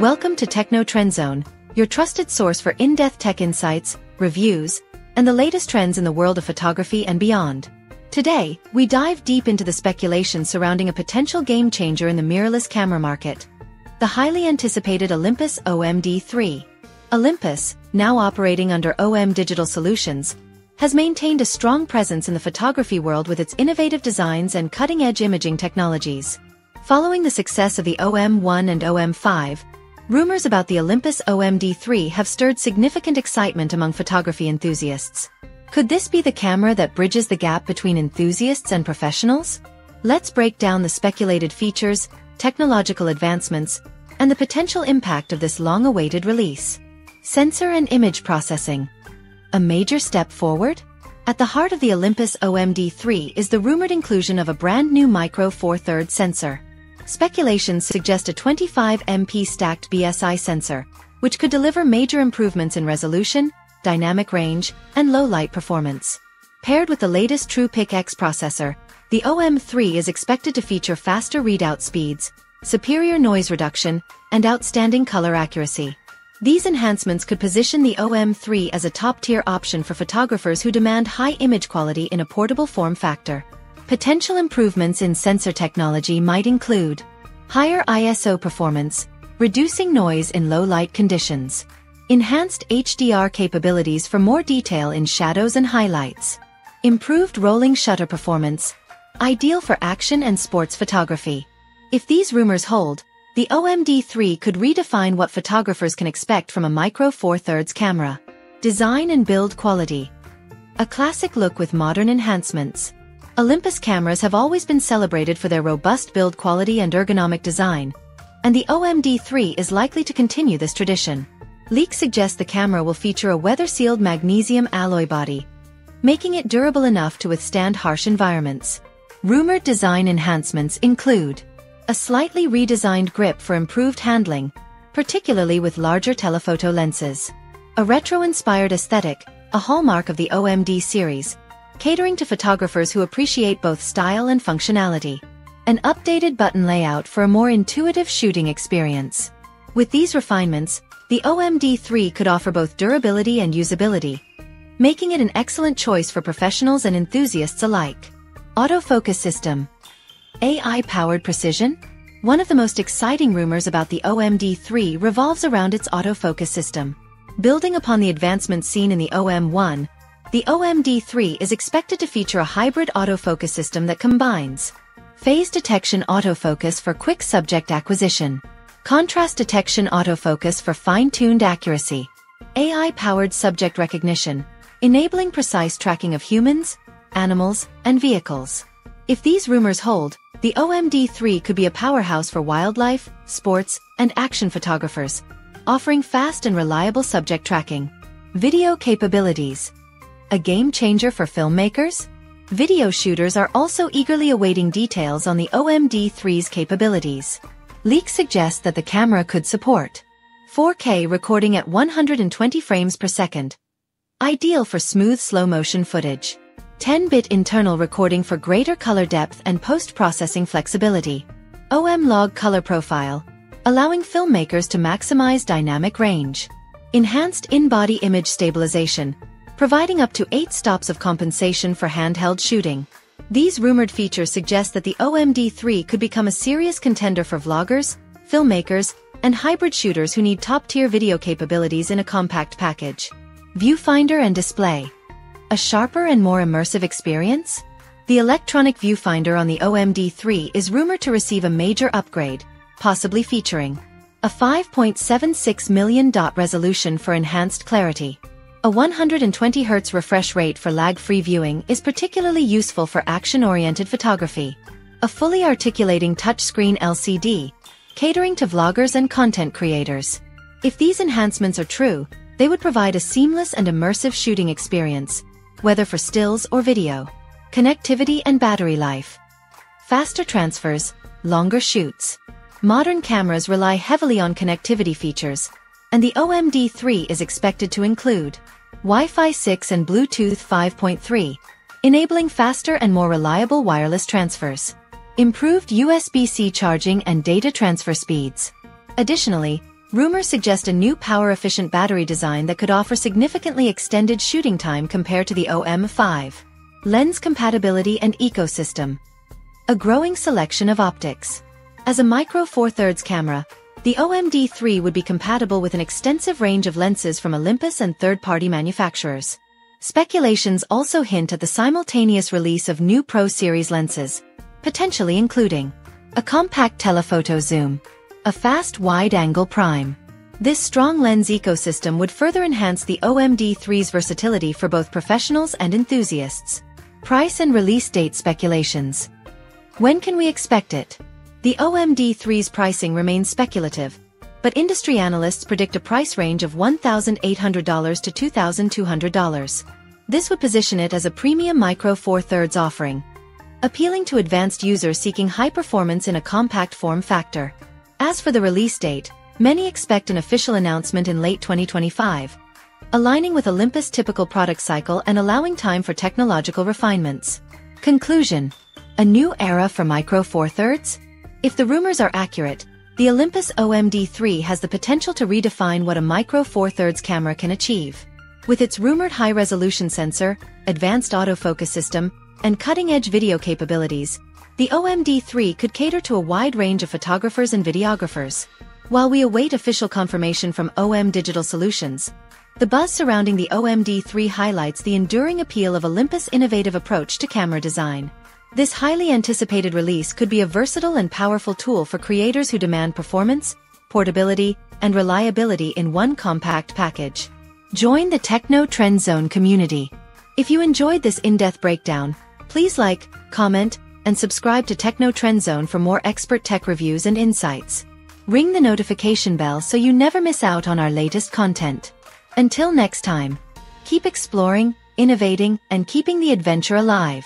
Welcome to Techno Trend Zone, your trusted source for in-depth tech insights, reviews, and the latest trends in the world of photography and beyond. Today, we dive deep into the speculation surrounding a potential game changer in the mirrorless camera market. The highly anticipated Olympus OMD3. Olympus, now operating under OM Digital Solutions, has maintained a strong presence in the photography world with its innovative designs and cutting-edge imaging technologies. Following the success of the OM1 and OM5, rumors about the Olympus OMD3 have stirred significant excitement among photography enthusiasts. Could this be the camera that bridges the gap between enthusiasts and professionals? Let's break down the speculated features, technological advancements, and the potential impact of this long-awaited release. Sensor and image processing. A major step forward? At the heart of the Olympus OMD3 is the rumored inclusion of a brand new Micro Four Thirds sensor. Speculations suggest a 25 MP stacked BSI sensor, which could deliver major improvements in resolution, dynamic range, and low light performance. Paired with the latest TruePic X processor, the OM3 is expected to feature faster readout speeds, superior noise reduction, and outstanding color accuracy. These enhancements could position the OM3 as a top-tier option for photographers who demand high image quality in a portable form factor. Potential improvements in sensor technology might include higher ISO performance, reducing noise in low light conditions, Enhanced HDR capabilities for more detail in shadows and highlights. Improved rolling shutter performance. Ideal for action and sports photography. If these rumors hold, the OMD3 could redefine what photographers can expect from a Micro Four Thirds camera. Design and build quality. A classic look with modern enhancements. Olympus cameras have always been celebrated for their robust build quality and ergonomic design, and the OMD3 is likely to continue this tradition. Leaks suggest the camera will feature a weather-sealed magnesium alloy body, making it durable enough to withstand harsh environments. Rumored design enhancements include a slightly redesigned grip for improved handling, particularly with larger telephoto lenses, a retro-inspired aesthetic, a hallmark of the OMD series, catering to photographers who appreciate both style and functionality, an updated button layout for a more intuitive shooting experience. With these refinements, the OMD3 could offer both durability and usability, making it an excellent choice for professionals and enthusiasts alike. Autofocus System AI-powered precision? One of the most exciting rumors about the OMD3 revolves around its autofocus system. Building upon the advancements seen in the OM1, the OMD3 is expected to feature a hybrid autofocus system that combines phase detection autofocus for quick subject acquisition, Contrast detection autofocus for fine-tuned accuracy. AI-powered subject recognition, enabling precise tracking of humans, animals, and vehicles. If these rumors hold, the OMD3 could be a powerhouse for wildlife, sports, and action photographers, offering fast and reliable subject tracking. Video capabilities. A game changer for filmmakers? Video shooters are also eagerly awaiting details on the OMD3's capabilities. Leaks suggest that the camera could support 4K recording at 120 frames per second, ideal for smooth slow-motion footage. 10-bit internal recording for greater color depth and post-processing flexibility. OM log color profile, allowing filmmakers to maximize dynamic range. Enhanced in-body image stabilization, providing up to 8 stops of compensation for handheld shooting. These rumored features suggest that the OMD3 could become a serious contender for vloggers, filmmakers, and hybrid shooters who need top-tier video capabilities in a compact package. Viewfinder and display. A sharper and more immersive experience? The electronic viewfinder on the OMD3 is rumored to receive a major upgrade, possibly featuring a 5.76 million dot resolution for enhanced clarity, a 120 Hz refresh rate for lag-free viewing is particularly useful for action-oriented photography. A fully articulating touchscreen LCD, catering to vloggers and content creators. If these enhancements are true, they would provide a seamless and immersive shooting experience, whether for stills or video. Connectivity and battery life. Faster transfers, longer shoots. Modern cameras rely heavily on connectivity features, and the OMD3 is expected to include Wi-Fi 6 and Bluetooth 5.3, enabling faster and more reliable wireless transfers. Improved USB-C charging and data transfer speeds. Additionally, Rumors suggest a new power-efficient battery design that could offer significantly extended shooting time compared to the OM5. Lens compatibility and ecosystem. A growing selection of optics. As a micro four thirds camera, the OMD3 would be compatible with an extensive range of lenses from Olympus and third-party manufacturers. Speculations also hint at the simultaneous release of new Pro Series lenses, potentially including a compact telephoto zoom, a fast wide-angle prime. This strong lens ecosystem would further enhance the OMD3's versatility for both professionals and enthusiasts. Price and release date speculations. When can we expect it? The OMD3's pricing remains speculative, but industry analysts predict a price range of $1,800 to $2,200. This would position it as a premium Micro Four Thirds offering, appealing to advanced users seeking high performance in a compact form factor. As for the release date, many expect an official announcement in late 2025, aligning with Olympus' typical product cycle and allowing time for technological refinements. Conclusion. A new era for Micro Four Thirds? If the rumors are accurate, the Olympus OMD3 has the potential to redefine what a Micro Four Thirds camera can achieve. With its rumored high-resolution sensor, advanced autofocus system, and cutting-edge video capabilities, the OMD3 could cater to a wide range of photographers and videographers. While we await official confirmation from OM Digital Solutions, the buzz surrounding the OMD3 highlights the enduring appeal of Olympus' innovative approach to camera design. This highly anticipated release could be a versatile and powerful tool for creators who demand performance, portability, and reliability in one compact package. Join the Techno Trend Zone community. If you enjoyed this in-depth breakdown, please like, comment, and subscribe to Techno Trend Zone for more expert tech reviews and insights. Ring the notification bell so you never miss out on our latest content. Until next time, keep exploring, innovating, and keeping the adventure alive.